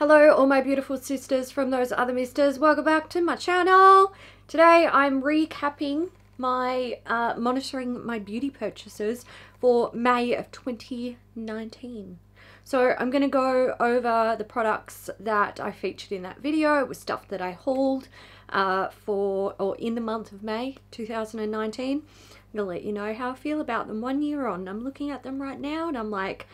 Hello all my beautiful sisters from those other misters. Welcome back to my channel. Today I'm recapping my uh, monitoring my beauty purchases for May of 2019. So I'm going to go over the products that I featured in that video with stuff that I hauled uh, for or in the month of May 2019. I'm going to let you know how I feel about them one year on. I'm looking at them right now and I'm like,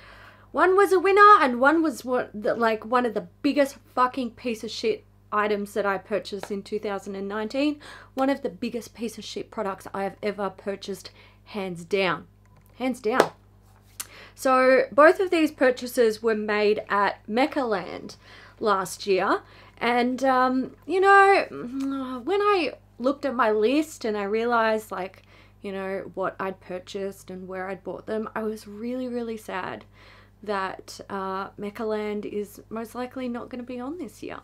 one was a winner and one was what the, like one of the biggest fucking piece of shit items that I purchased in 2019. One of the biggest piece of shit products I have ever purchased, hands down. Hands down. So both of these purchases were made at Meccaland last year. And, um, you know, when I looked at my list and I realized, like, you know, what I'd purchased and where I'd bought them, I was really, really sad that uh, Meccaland is most likely not going to be on this year.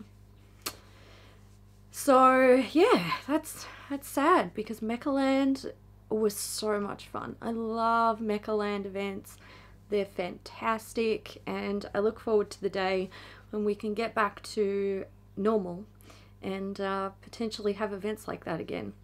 So yeah, that's that's sad because Meccaland was so much fun. I love Meccaland events. They're fantastic and I look forward to the day when we can get back to normal and uh, potentially have events like that again.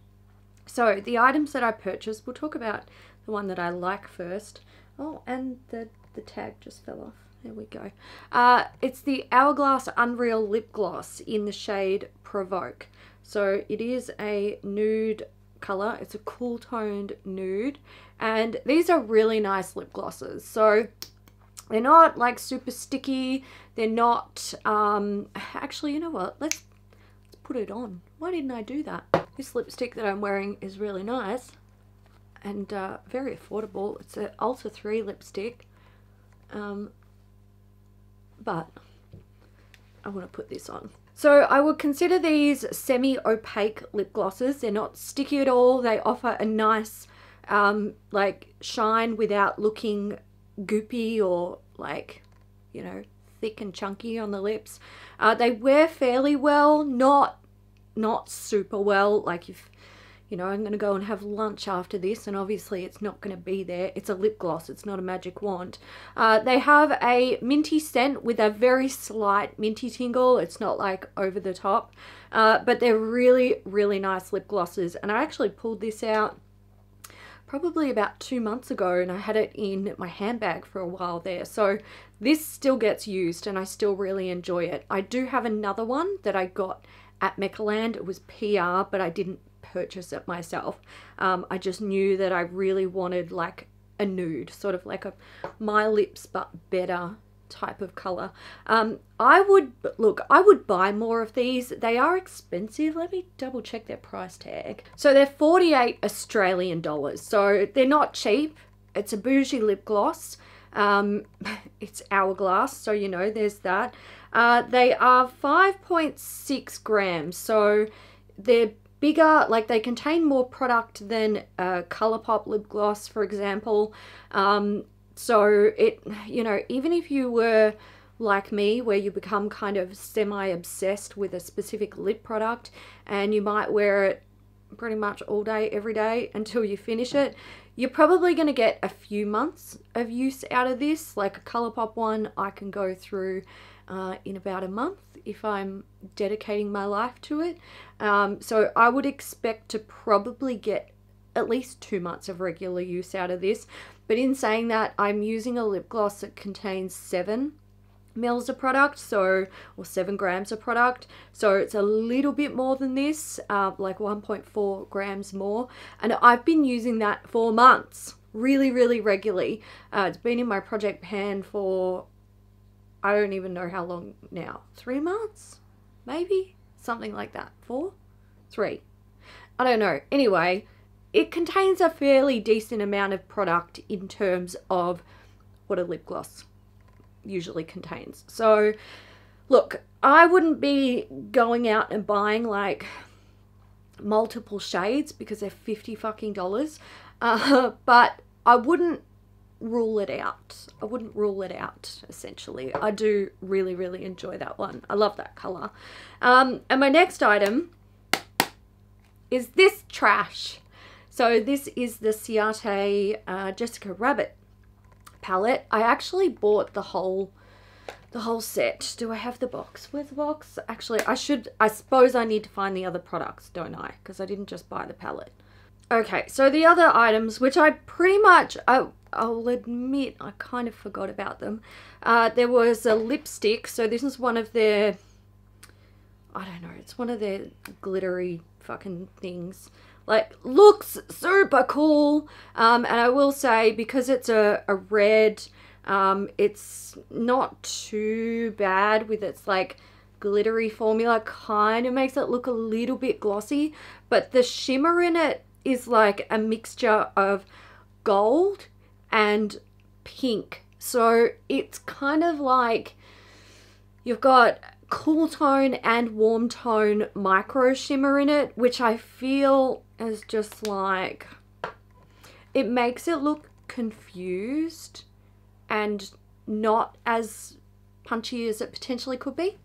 So the items that I purchased, we'll talk about the one that I like first. Oh, and the the tag just fell off. There we go. Uh, it's the Hourglass Unreal Lip Gloss in the shade Provoke. So it is a nude color. It's a cool toned nude. And these are really nice lip glosses. So they're not like super sticky. They're not, um, actually, you know what? Let's, let's put it on. Why didn't I do that? This lipstick that I'm wearing is really nice and uh, very affordable. It's an Ulta 3 lipstick. Um, but I want to put this on. So I would consider these semi-opaque lip glosses. They're not sticky at all. They offer a nice um, like shine without looking goopy or like, you know, thick and chunky on the lips. Uh, they wear fairly well, not not super well. Like if you know, I'm going to go and have lunch after this, and obviously it's not going to be there. It's a lip gloss, it's not a magic wand. Uh, they have a minty scent with a very slight minty tingle. It's not like over the top, uh, but they're really, really nice lip glosses. And I actually pulled this out probably about two months ago and I had it in my handbag for a while there. So this still gets used and I still really enjoy it. I do have another one that I got at Meccaland. It was PR, but I didn't purchase it myself. Um, I just knew that I really wanted like a nude, sort of like a my lips but better type of color. Um, I would, look, I would buy more of these. They are expensive. Let me double check their price tag. So they're 48 Australian dollars. So they're not cheap. It's a bougie lip gloss. Um, it's hourglass, so you know there's that. Uh, they are 5.6 grams, so they're bigger, like they contain more product than a Colourpop lip gloss, for example. Um, so it, you know, even if you were like me, where you become kind of semi-obsessed with a specific lip product and you might wear it pretty much all day, every day until you finish it, you're probably going to get a few months of use out of this. Like a Colourpop one, I can go through uh, in about a month if I'm dedicating my life to it. Um, so I would expect to probably get at least two months of regular use out of this. But in saying that, I'm using a lip gloss that contains seven mils of product so or seven grams of product so it's a little bit more than this uh, like 1.4 grams more and I've been using that for months really really regularly uh, it's been in my project pan for I don't even know how long now. Three months? Maybe? Something like that. Four? Three. I don't know. Anyway, it contains a fairly decent amount of product in terms of what a lip gloss usually contains. So, look, I wouldn't be going out and buying like multiple shades because they're 50 fucking dollars. Uh, but I wouldn't rule it out. I wouldn't rule it out, essentially. I do really, really enjoy that one. I love that colour. Um, and my next item is this trash. So this is the Ciate uh, Jessica Rabbit palette. I actually bought the whole the whole set. Do I have the box? Where's the box? Actually, I should, I suppose I need to find the other products, don't I? Because I didn't just buy the palette. Okay, so the other items, which I pretty much, I, I'll admit, I kind of forgot about them. Uh, there was a lipstick, so this is one of their, I don't know, it's one of their glittery fucking things like looks super cool um, and I will say because it's a, a red um, it's not too bad with its like glittery formula kind of makes it look a little bit glossy but the shimmer in it is like a mixture of gold and pink so it's kind of like you've got cool tone and warm tone micro shimmer in it which I feel is just like it makes it look confused and not as punchy as it potentially could be.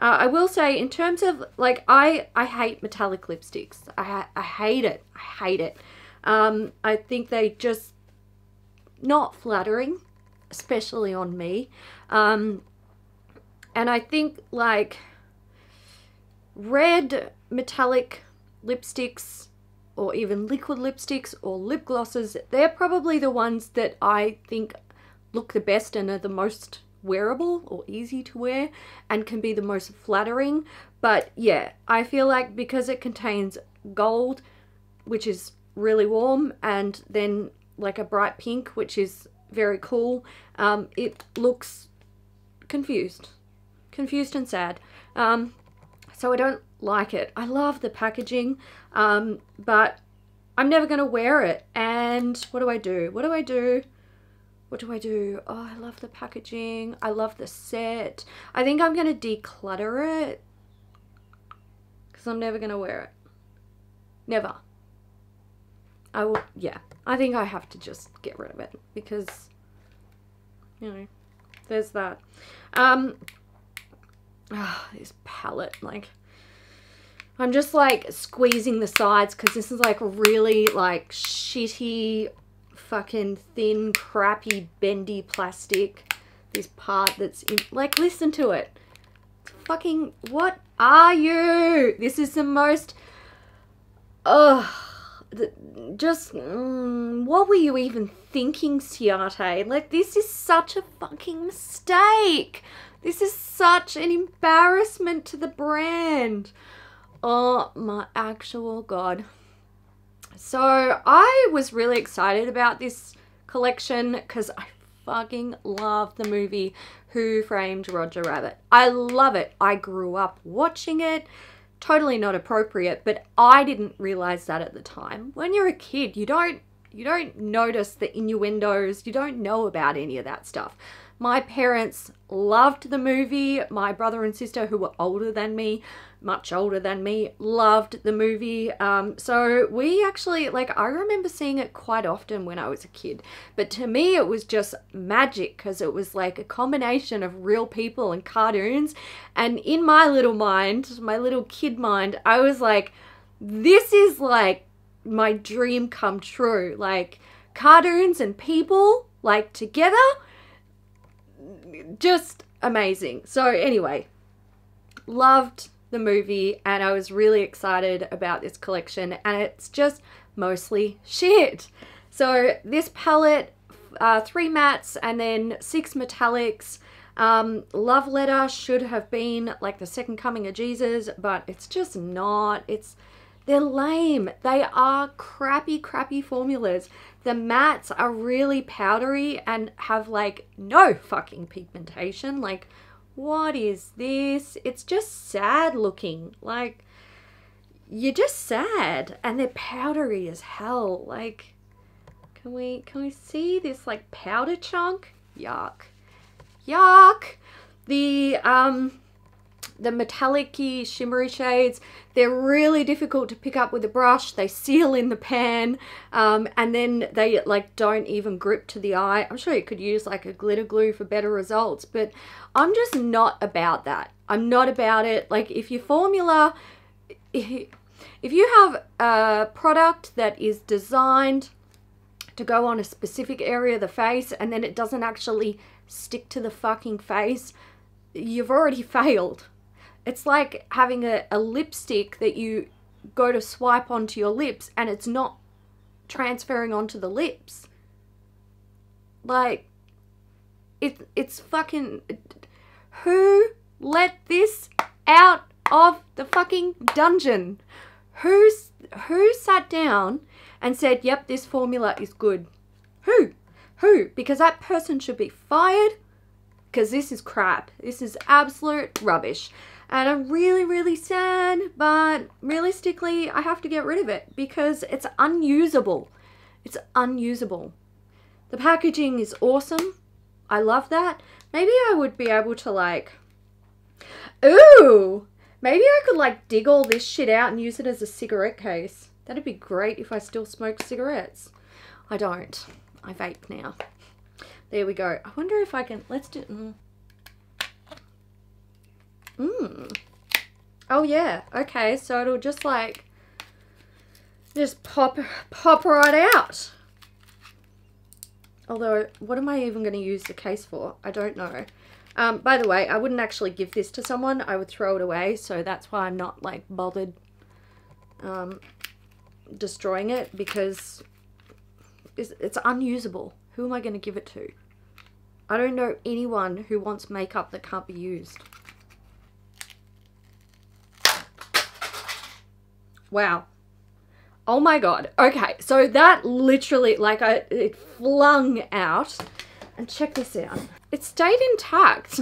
Uh, I will say, in terms of like, I I hate metallic lipsticks. I I hate it. I hate it. Um, I think they just not flattering, especially on me. Um, and I think like red metallic lipsticks or even liquid lipsticks or lip glosses, they're probably the ones that I think look the best and are the most wearable or easy to wear and can be the most flattering. But yeah, I feel like because it contains gold, which is really warm, and then like a bright pink, which is very cool, um, it looks confused. Confused and sad. Um, so I don't like it. I love the packaging, um, but I'm never going to wear it. And what do I do? What do I do? What do I do? Oh, I love the packaging. I love the set. I think I'm going to declutter it because I'm never going to wear it. Never. I will, yeah. I think I have to just get rid of it because, you know, there's that. Um, oh, this palette, like, I'm just like squeezing the sides because this is like really like shitty fucking thin crappy bendy plastic. This part that's in, like listen to it. Fucking what are you? This is the most ugh just mm, what were you even thinking Ciate? Like this is such a fucking mistake. This is such an embarrassment to the brand. Oh my actual god. So I was really excited about this collection because I fucking love the movie Who Framed Roger Rabbit. I love it. I grew up watching it. Totally not appropriate, but I didn't realize that at the time. When you're a kid, you don't you don't notice the innuendos, you don't know about any of that stuff. My parents loved the movie. My brother and sister, who were older than me, much older than me, loved the movie. Um, so we actually, like, I remember seeing it quite often when I was a kid. But to me, it was just magic because it was like a combination of real people and cartoons. And in my little mind, my little kid mind, I was like, this is like my dream come true. Like, cartoons and people, like, together just amazing. So anyway, loved the movie and I was really excited about this collection and it's just mostly shit. So this palette, uh, three mattes and then six metallics. Um, Love Letter should have been like the second coming of Jesus, but it's just not. It's they're lame. They are crappy, crappy formulas. The mattes are really powdery and have like no fucking pigmentation. Like, what is this? It's just sad looking. Like, you're just sad and they're powdery as hell. Like, can we, can we see this like powder chunk? Yuck. Yuck. The, um, the metallic shimmery shades. They're really difficult to pick up with a brush. They seal in the pan um, and then they like don't even grip to the eye. I'm sure you could use like a glitter glue for better results but i'm just not about that. I'm not about it. Like if your formula if you have a product that is designed to go on a specific area of the face and then it doesn't actually stick to the fucking face you've already failed. It's like having a, a lipstick that you go to swipe onto your lips and it's not transferring onto the lips. Like, it, it's fucking. Who let this out of the fucking dungeon? Who's who sat down and said, "Yep, this formula is good"? Who? Who? Because that person should be fired. Because this is crap. This is absolute rubbish. And I'm really, really sad, but realistically, I have to get rid of it because it's unusable. It's unusable. The packaging is awesome. I love that. Maybe I would be able to like, ooh, maybe I could like dig all this shit out and use it as a cigarette case. That'd be great if I still smoked cigarettes. I don't. I vape now. There we go. I wonder if I can, let's do, mm. Mm. Oh yeah, okay, so it'll just like, just pop, pop right out. Although, what am I even going to use the case for? I don't know. Um, by the way, I wouldn't actually give this to someone. I would throw it away, so that's why I'm not like bothered um, destroying it because it's, it's unusable. Who am I going to give it to? I don't know anyone who wants makeup that can't be used. Wow. Oh my god. Okay, so that literally, like, I it flung out. And check this out. It stayed intact.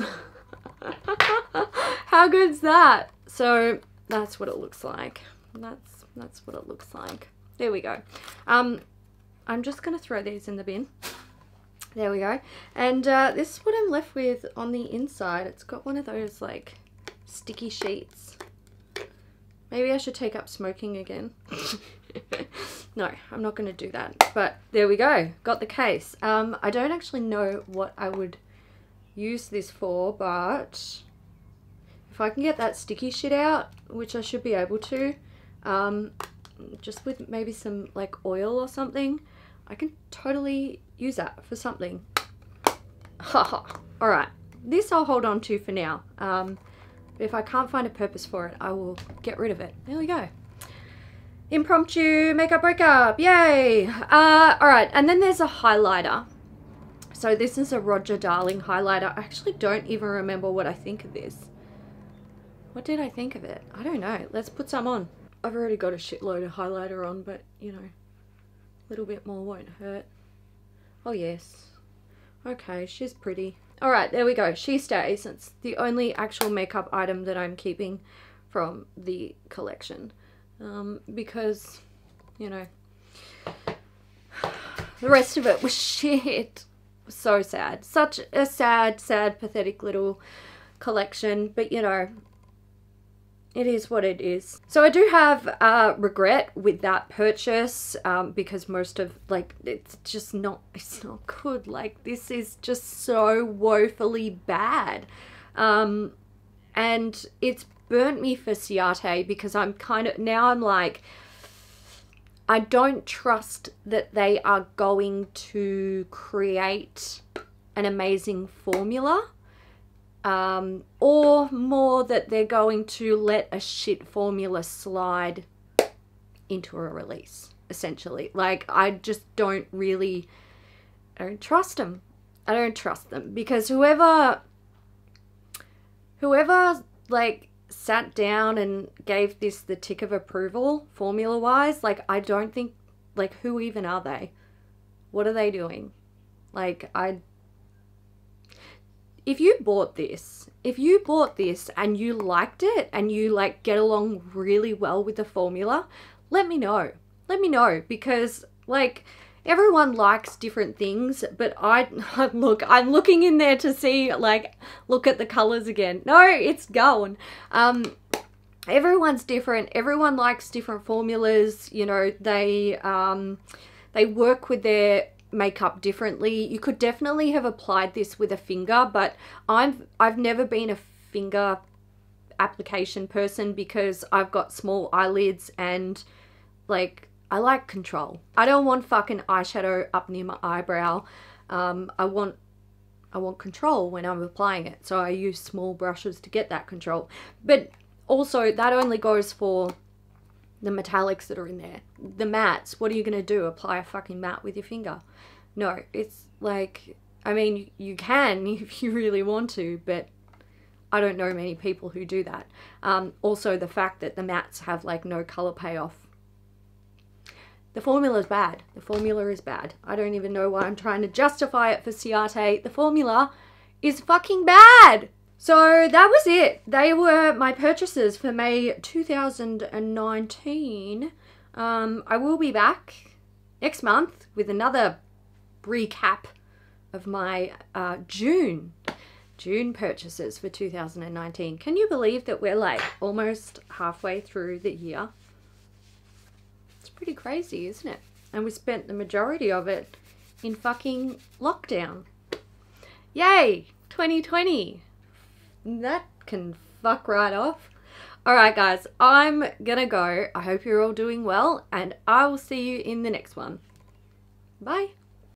How good's that? So that's what it looks like. That's that's what it looks like. There we go. Um, I'm just gonna throw these in the bin. There we go. And uh, this is what I'm left with on the inside. It's got one of those like sticky sheets. Maybe I should take up smoking again. no, I'm not going to do that. But there we go. Got the case. Um, I don't actually know what I would use this for, but if I can get that sticky shit out, which I should be able to, um, just with maybe some like oil or something, I can totally use that for something. Haha. Alright, this I'll hold on to for now. Um, if I can't find a purpose for it, I will get rid of it. There we go. Impromptu makeup breakup. Yay! Uh, Alright, and then there's a highlighter. So this is a Roger Darling highlighter. I actually don't even remember what I think of this. What did I think of it? I don't know. Let's put some on. I've already got a shitload of highlighter on, but, you know, a little bit more won't hurt. Oh, yes. Okay, she's pretty. All right, there we go. She stays. It's the only actual makeup item that I'm keeping from the collection. Um, because, you know, the rest of it was shit. So sad. Such a sad, sad, pathetic little collection. But, you know, it is what it is. So I do have uh, regret with that purchase um, because most of like it's just not it's not good. Like this is just so woefully bad, um, and it's burnt me for Ciate because I'm kind of now I'm like I don't trust that they are going to create an amazing formula um, or more that they're going to let a shit formula slide into a release, essentially. Like, I just don't really, I don't trust them. I don't trust them because whoever, whoever, like, sat down and gave this the tick of approval formula wise, like, I don't think, like, who even are they? What are they doing? Like, I if you bought this, if you bought this and you liked it and you like get along really well with the formula, let me know. Let me know because like everyone likes different things, but I look, I'm looking in there to see like look at the colors again. No, it's gone. Um everyone's different. Everyone likes different formulas, you know, they um they work with their makeup differently. You could definitely have applied this with a finger, but I've I've never been a finger application person because I've got small eyelids and like I like control. I don't want fucking eyeshadow up near my eyebrow. Um, I want I want control when I'm applying it. So I use small brushes to get that control. But also, that only goes for the metallics that are in there. The mattes, what are you going to do? Apply a fucking matte with your finger? No, it's like, I mean, you can if you really want to, but I don't know many people who do that. Um, also, the fact that the mattes have like no color payoff. The formula is bad. The formula is bad. I don't even know why I'm trying to justify it for Ciate. The formula is fucking bad. So that was it. They were my purchases for May 2019. Um, I will be back next month with another recap of my uh, June June purchases for 2019. Can you believe that we're like almost halfway through the year? It's pretty crazy, isn't it? And we spent the majority of it in fucking lockdown. Yay! 2020! That can fuck right off. Alright, guys, I'm gonna go. I hope you're all doing well, and I will see you in the next one. Bye.